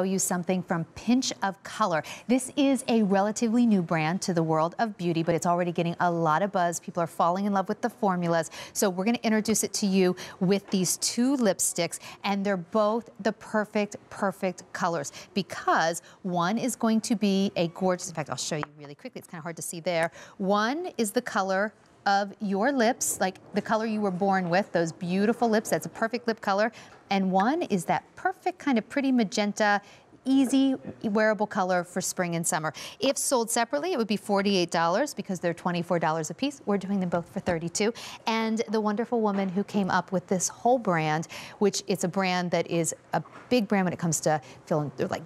show you something from Pinch of Color. This is a relatively new brand to the world of beauty, but it's already getting a lot of buzz. People are falling in love with the formulas. So we're going to introduce it to you with these two lipsticks, and they're both the perfect, perfect colors because one is going to be a gorgeous, in fact, I'll show you really quickly. It's kind of hard to see there. One is the color of your lips, like the color you were born with, those beautiful lips. That's a perfect lip color. And one is that perfect kind of pretty magenta easy wearable color for spring and summer. If sold separately, it would be $48 because they're $24 a piece. We're doing them both for 32. And the wonderful woman who came up with this whole brand, which it's a brand that is a big brand when it comes to feeling like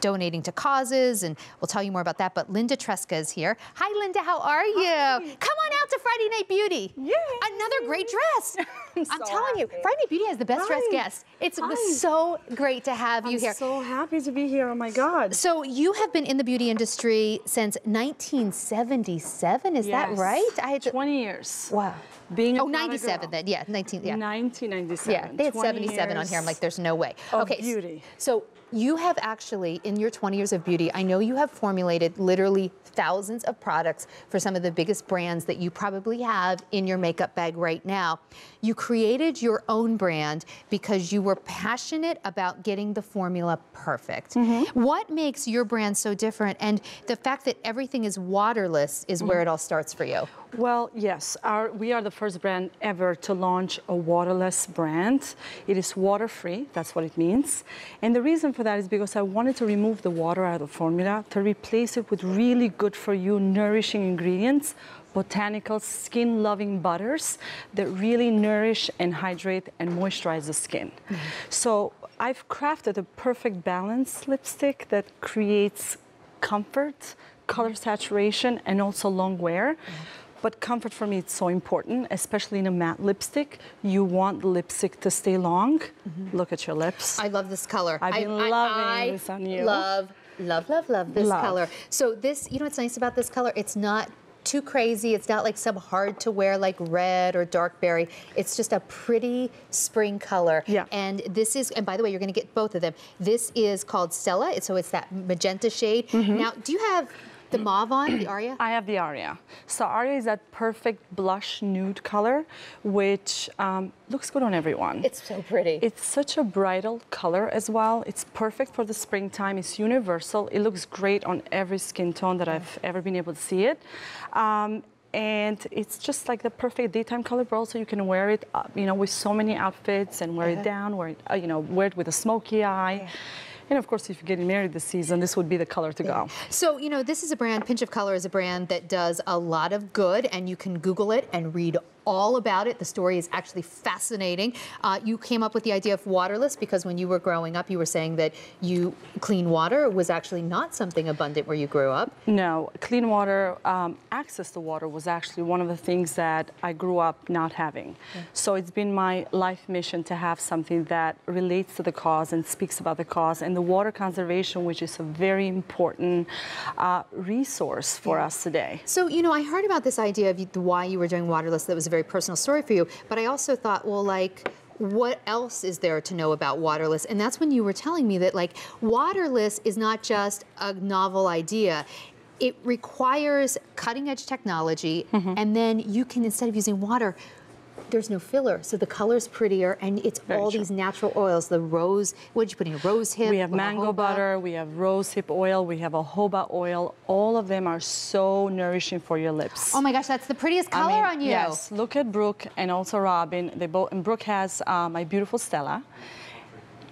donating to causes, and we'll tell you more about that. But Linda Tresca is here. Hi, Linda. How are you? Hi. Come on out to Friday Night Beauty. Yay. Another great dress. I'm, so telling happy. you, Friday Beauty has the best Hi. dressed guest. It's Hi. so great to have you here. I'm here. so happy to be here. Oh my God. So you have been in the beauty industry since 1977. Is yes. that right? I had 20 years. Wow. Being oh, 97 girl. then, yeah, 19, yeah. 1997. Yeah, they had 77 years on here. I'm like, there's no way. okay, beauty. So you have actually, in your 20 years of beauty, I know you have formulated literally thousands of products for some of the biggest brands that you probably have in your makeup bag right now. You created your own brand because you were passionate about getting the formula perfect. Mm -hmm. What makes your brand so different? And the fact that everything is waterless is where it all starts for you. Well, yes, our, we are the first brand ever to launch a waterless brand. It is water-free, that's what it means. And the reason for that is because I wanted to remove the water out of the formula to replace it with really good for you, nourishing ingredients botanical skin loving butters that really nourish and hydrate and moisturize the skin. Mm -hmm. So I've crafted a perfect balance lipstick that creates comfort, color saturation, and also long wear. Mm -hmm. But comfort for me is so important, especially in a matte lipstick. You want the lipstick to stay long. Mm -hmm. Look at your lips. I love this color. I've been I, loving I, this on you. love, love, love, love this love. color. So this, you know what's nice about this color? It's not too crazy. It's not like some hard to wear like red or dark berry. It's just a pretty spring color. Yeah. And this is, and by the way, you're gonna get both of them. This is called Stella. So it's that magenta shade. Mm -hmm. Now, do you have the mauve on, the Aria? I have the Aria. So Aria is that perfect blush nude color, which um, looks good on everyone. It's so pretty. It's such a bridal color as well. It's perfect for the springtime. It's universal. It looks great on every skin tone that I've ever been able to see it. Um, and it's just like the perfect daytime color, but also you can wear it, uh, you know, with so many outfits and wear uh -huh. it uh-huh. down, wear it, uh, you know, wear it with a smoky eye. Yeah. And of course, if you're getting married this season, this would be the color to go. So, you know, this is a brand, Pinch of Color is a brand that does a lot of good, and you can Google it and read all about it. The story is actually fascinating. Uh, you came up with the idea of waterless because when you were growing up, you were saying that you clean water was actually not something abundant where you grew up. No, clean water, um, access to water was actually one of the things that I grew up not having. Yeah. So it's been my life mission to have something that relates to the cause and speaks about the cause and the water conservation, which is a very important uh, resource for yeah. us today. So, you know, I heard about this idea of why you were doing waterless that was very very personal story for you. But I also thought, well, like, what else is there to know about waterless? And that's when you were telling me that like waterless is not just a novel idea. It requires cutting edge technology mm -hmm. and then you can, instead of using water, there's no filler, so the color's prettier, and it's Very all true. these natural oils. The rose, what did you put in? Rose hip. We have mango butter. We have rose hip oil. We have a jojoba oil. All of them are so nourishing for your lips. Oh my gosh, that's the prettiest color I mean, on you. Yes. Look at Brooke and also Robin. They both. And Brooke has uh, my beautiful Stella.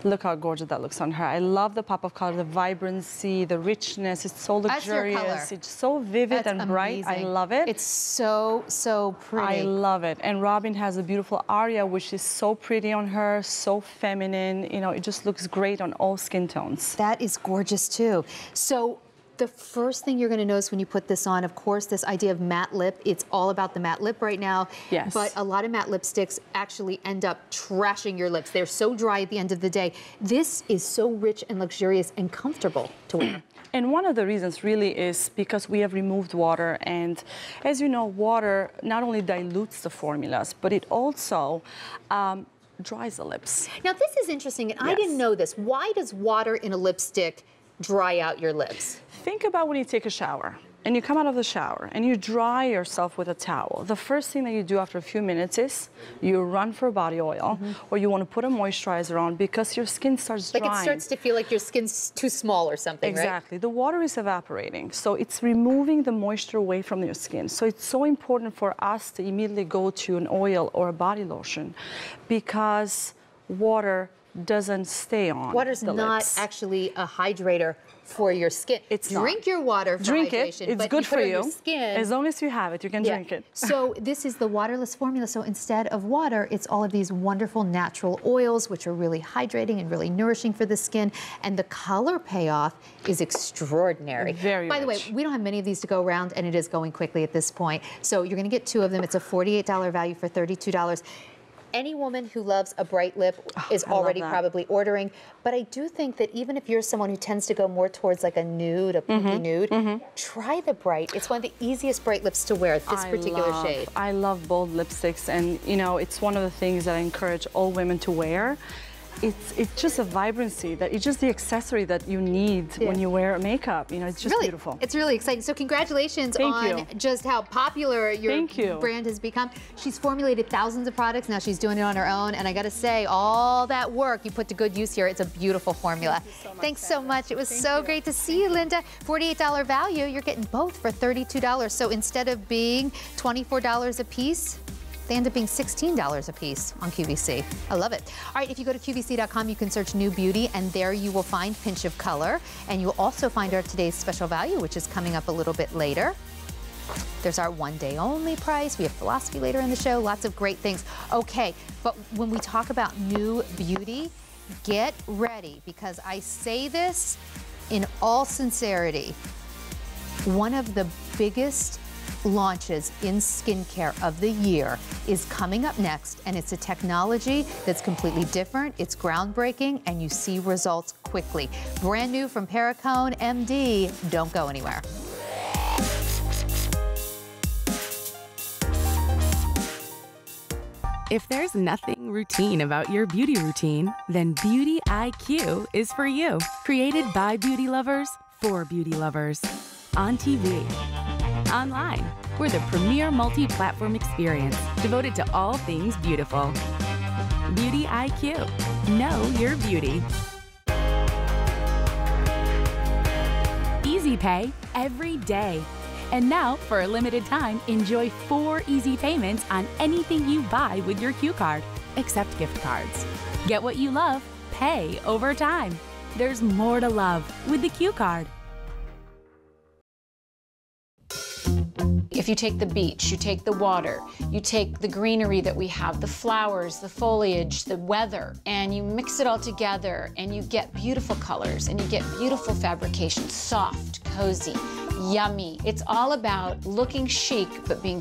Look how gorgeous that looks on her. I love the pop of color, the vibrancy, the richness. It's so luxurious. It's so vivid That's and bright. I love it. It's so, so pretty. I love it. And Robin has a beautiful aria, which is so pretty on her, so feminine. You know, it just looks great on all skin tones. That is gorgeous too. So the first thing you're going to notice when you put this on, of course, this idea of matte lip, it's all about the matte lip right now. Yes. But a lot of matte lipsticks actually end up trashing your lips. They're so dry at the end of the day. This is so rich and luxurious and comfortable to wear. And one of the reasons really is because we have removed water. And as you know, water not only dilutes the formulas, but it also um, dries the lips. Now, this is interesting, and I didn't know this. Why does water in a lipstick dry out your lips? Think about when you take a shower and you come out of the shower and you dry yourself with a towel. The first thing that you do after a few minutes is you run for body oil or you want to put a moisturizer on because your skin starts Mm-hmm. Like it starts to feel like your skin's too small or something, right? Exactly. The water is evaporating, so it's removing the moisture away from your skin. So it's so important for us to immediately go to an oil or a body lotion because water doesn't stay on. Water's the not lips. actually a hydrator for your skin. It's not. Drink your water for Drink hydration, it. It's but good you for you. your skin. As long as you have it, you can Yeah. drink it. so this is the waterless formula. So instead of water, it's all of these wonderful natural oils, which are really hydrating and really nourishing for the skin. And the color payoff is extraordinary. Very By the way, we don't have many of these to go around, and it is going quickly at this point. So you're going to get two of them. It's a $48 value for $32. Any woman who loves a bright lip is Oh, I already probably ordering. But I do think that even if you're someone who tends to go more towards like a nude, a pinky Mm-hmm. nude, try the bright. It's one of the easiest bright lips to wear, this I particular love- shade. I love bold lipsticks, and you know, it's one of the things that I encourage all women to wear. It's it's just a vibrancy that it's just the accessory that you need when you wear makeup. You know, it's just really, beautiful. It's really exciting. So congratulations Thank on you. just how popular your Thank you. brand has become. She's formulated thousands of products. Now she's doing it on her own. And I got to say, all that work you put to good use here. It's a beautiful formula. Thanks so much. It was so great to see you, Linda. $48 value. You're getting both for $32. So instead of being $24 a piece, they end up being $16 a piece on QVC. I love it. All right, if you go to QVC.com, you can search New Beauty, and there you will find Pinch of Color. And you'll also find our today's special value, which is coming up a little bit later. There's our one day only price. We have philosophy later in the show, lots of great things. Okay, but when we talk about new beauty, get ready because I say this in all sincerity. One of the biggest launches in skincare of the year is coming up next, and it's a technology that's completely different. It's groundbreaking, and you see results quickly. Brand new from Perricone MD. Don't go anywhere. If there's nothing routine about your beauty routine, then Beauty IQ is for you. Created by beauty lovers for beauty lovers. On TV, online, we're the premier multi platform experience devoted to all things beautiful. Beauty IQ. Know your beauty. Easy pay every day. And now, for a limited time, enjoy four easy payments on anything you buy with your Q card, except gift cards. Get what you love, pay over time. There's more to love with the Q card. If you take the beach, you take the water, you take the greenery that we have, the flowers, the foliage, the weather, and you mix it all together and you get beautiful colors and you get beautiful fabrication, soft, cozy, yummy. It's all about looking chic but being